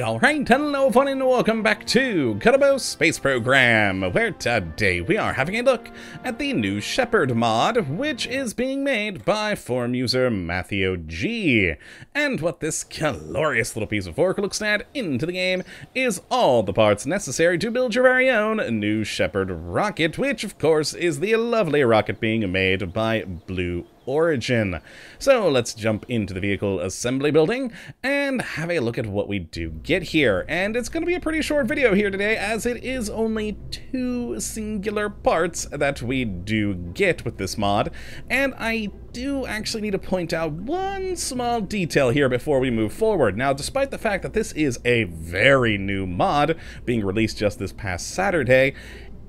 Alright, hello fun and welcome back to Kottabos Space Program, where today we are having a look at the new Shepard mod, which is being made by forum user Matthew G. And what this glorious little piece of work looks at into the game is all the parts necessary to build your very own new Shepard rocket, which of course is the lovely rocket being made by Blue Origin. So let's jump into the vehicle assembly building and have a look at what we do get here. And it's going to be a pretty short video here today as it is only two singular parts that we do get with this mod. And I do actually need to point out one small detail here before we move forward. Now, despite the fact that this is a very new mod being released just this past Saturday,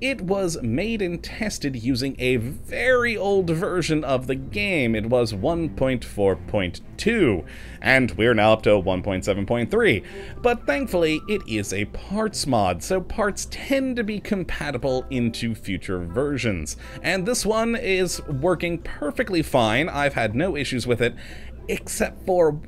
it was made and tested using a very old version of the game. It was 1.4.2, and we're now up to 1.7.3. But thankfully, it is a parts mod, so parts tend to be compatible into future versions. And this one is working perfectly fine. I've had no issues with it, except for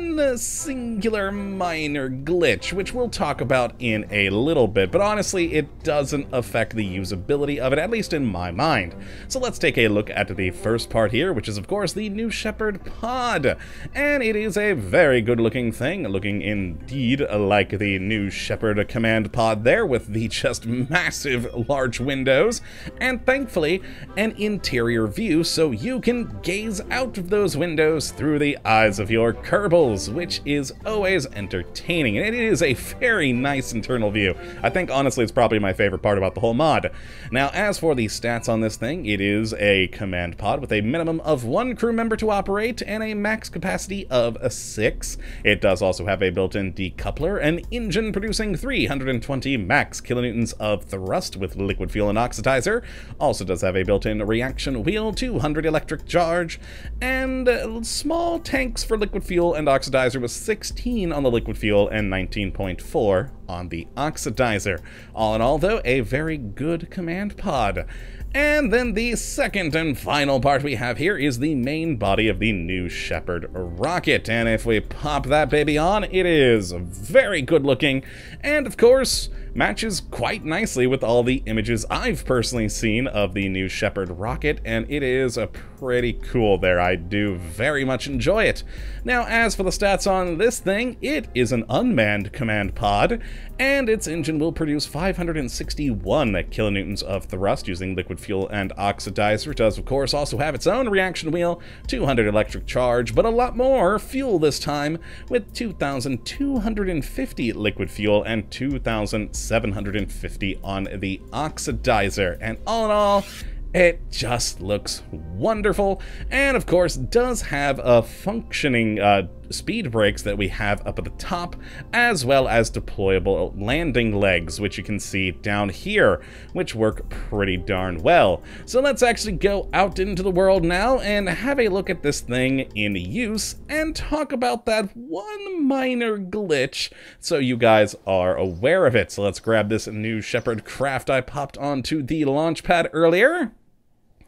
one singular minor glitch, which we'll talk about in a little bit, but honestly, it doesn't affect the usability of it, at least in my mind. So let's take a look at the first part here, which is of course the new Shepard pod. And it is a very good looking thing, looking indeed like the new Shepard command pod there, with the just massive large windows, and thankfully an interior view so you can gaze out of those windows through the eyes of your Kerbal which is always entertaining, and it is a very nice internal view. I think, honestly, it's probably my favorite part about the whole mod. Now, as for the stats on this thing, it is a command pod with a minimum of one crew member to operate and a max capacity of a six. It does also have a built-in decoupler, an engine producing 320 max kilonewtons of thrust with liquid fuel and oxidizer, also does have a built-in reaction wheel, 200 electric charge, and uh, small tanks for liquid fuel and oxidizer was 16 on the liquid fuel and 19.4 on the oxidizer. All in all, though, a very good command pod. And then the second and final part we have here is the main body of the new Shepard rocket. And if we pop that baby on, it is very good looking. And of course, matches quite nicely with all the images I've personally seen of the new Shepard rocket, and it is a pretty cool there. I do very much enjoy it. Now, as for the stats on this thing, it is an unmanned command pod, and its engine will produce 561 kilonewtons of thrust using liquid fuel and oxidizer. Does, of course, also have its own reaction wheel, 200 electric charge, but a lot more fuel this time, with 2,250 liquid fuel and 2,750 on the oxidizer. And all in all, it just looks wonderful, and of course does have a functioning uh, speed brakes that we have up at the top, as well as deployable landing legs, which you can see down here, which work pretty darn well. So let's actually go out into the world now and have a look at this thing in use and talk about that one minor glitch so you guys are aware of it. So let's grab this new Shepard craft I popped onto the launch pad earlier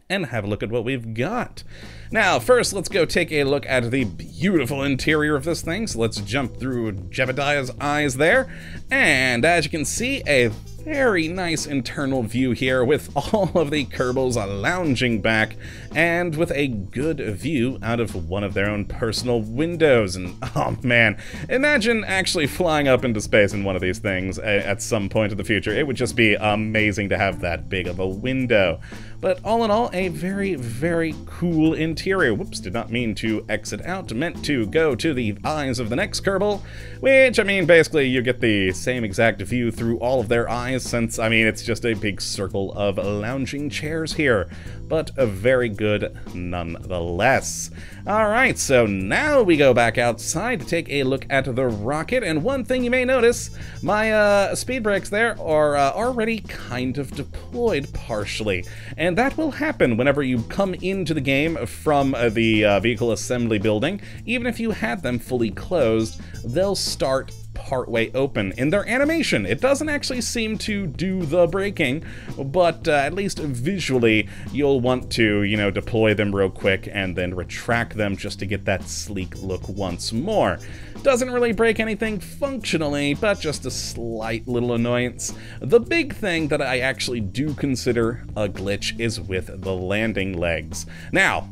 and have a look at what we've got. Now, first, let's go take a look at the beautiful interior of this thing. So let's jump through Jebediah's eyes there. And as you can see, a very nice internal view here with all of the Kerbals lounging back and with a good view out of one of their own personal windows. And oh man, imagine actually flying up into space in one of these things at some point in the future. It would just be amazing to have that big of a window. But all in all, a very, very cool interior. Whoops, did not mean to exit out. Meant to go to the eyes of the next Kerbal, which, I mean, basically you get the same exact view through all of their eyes since, I mean, it's just a big circle of lounging chairs here. But a very good nonetheless. Alright, so now we go back outside to take a look at the rocket, and one thing you may notice, my uh, speed brakes there are uh, already kind of deployed partially, and that will happen whenever you come into the game from uh, the uh, vehicle assembly building. Even if you had them fully closed, they'll start partway open. In their animation, it doesn't actually seem to do the braking, but uh, at least visually, you'll want to, you know, deploy them real quick and then retract them just to get that sleek look once more. Doesn't really break anything functionally, but just a slight little annoyance. The big thing that I actually do consider a glitch is with the landing legs. Now,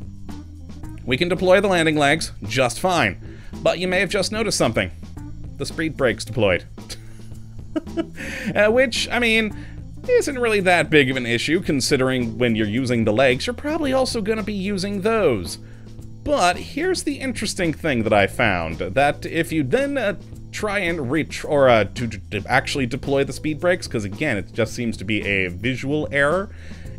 we can deploy the landing legs just fine, but you may have just noticed something. The speed brakes deployed. uh, which, I mean, isn't really that big of an issue considering when you're using the legs, you're probably also going to be using those. But here's the interesting thing that I found, that if you then uh, try and reach, or uh, to, to actually deploy the speed brakes, because again, it just seems to be a visual error,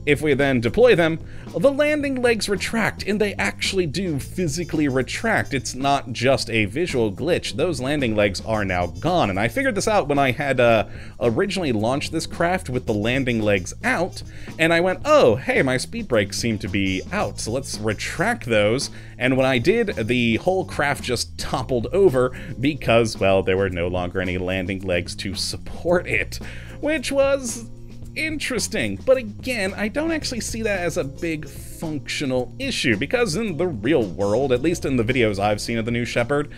if we then deploy them, the landing legs retract, and they actually do physically retract. It's not just a visual glitch. Those landing legs are now gone, and I figured this out when I had uh, originally launched this craft with the landing legs out, and I went, oh, hey, my speed brakes seem to be out, so let's retract those. And when I did, the whole craft just toppled over because, well, there were no longer any landing legs to support it, which was interesting. But again, I don't actually see that as a big functional issue, because in the real world, at least in the videos I've seen of the new Shepard,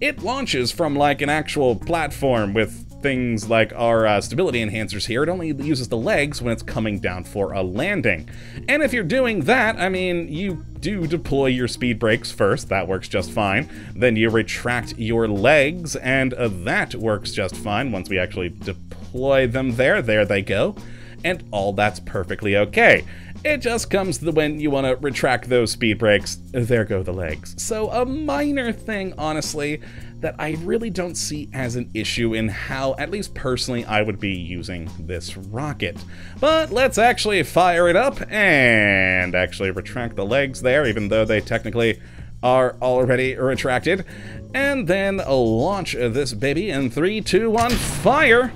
it launches from like an actual platform with things like our uh, stability enhancers here. It only uses the legs when it's coming down for a landing. And if you're doing that, I mean, you do deploy your speed brakes first, that works just fine. Then you retract your legs, and uh, that works just fine once we actually deploy them there. There they go and all that's perfectly okay. It just comes when you want to retract those speed brakes, there go the legs. So a minor thing, honestly, that I really don't see as an issue in how, at least personally, I would be using this rocket. But let's actually fire it up and actually retract the legs there, even though they technically are already retracted. And then launch this baby in 3, 2, 1, fire!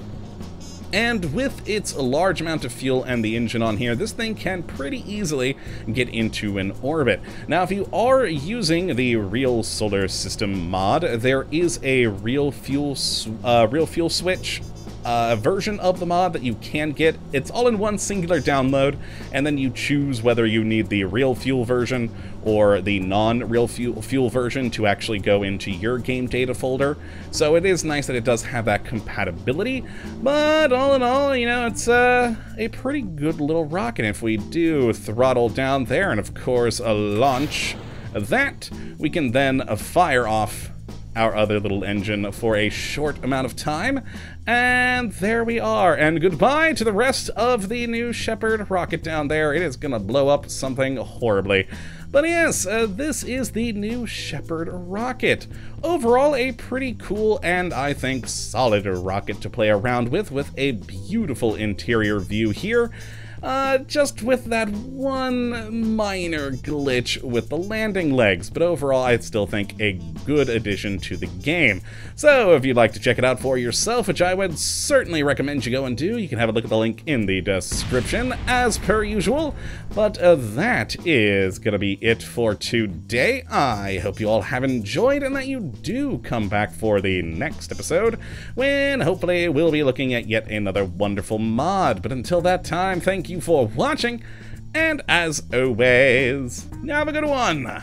And with its large amount of fuel and the engine on here, this thing can pretty easily get into an orbit. Now, if you are using the Real Solar System mod, there is a real fuel, uh, real fuel switch uh, version of the mod that you can get. It's all in one singular download, and then you choose whether you need the real fuel version or the non-real fuel, fuel version to actually go into your game data folder. So it is nice that it does have that compatibility, but all in all, you know, it's uh, a pretty good little rocket. If we do throttle down there and of course a launch that, we can then fire off our other little engine for a short amount of time. And there we are. And goodbye to the rest of the new Shepard rocket down there. It is going to blow up something horribly. But yes, uh, this is the new Shepard rocket. Overall, a pretty cool and I think solid rocket to play around with, with a beautiful interior view here. Uh, just with that one minor glitch with the landing legs, but overall I still think a good addition to the game. So if you'd like to check it out for yourself, which I would certainly recommend you go and do, you can have a look at the link in the description as per usual. But uh, that is gonna be it for today. I hope you all have enjoyed and that you do come back for the next episode, when hopefully we'll be looking at yet another wonderful mod. But until that time, thank you for watching, and as always, have a good one!